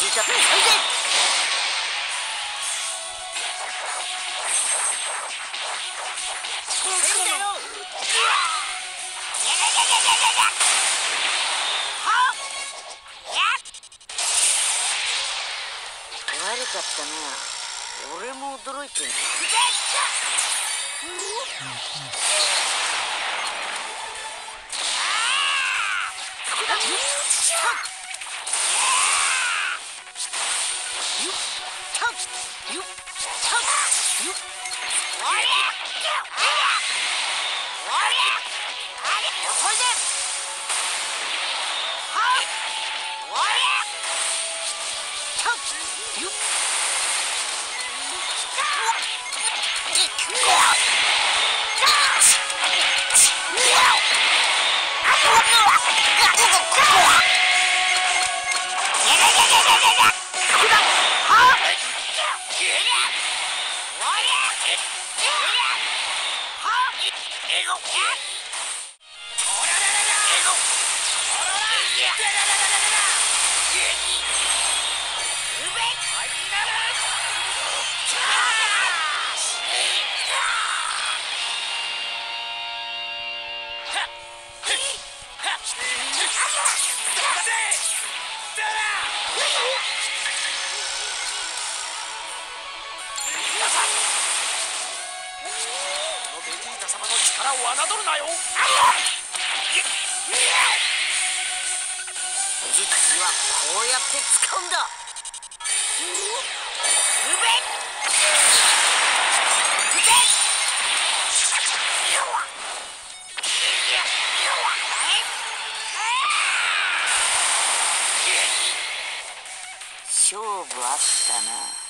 He's up in something! かったな俺も驚いてる。Yeah. Yeah! 様の力を侮るなよ。実はこうやって使うんだ。勝負あったな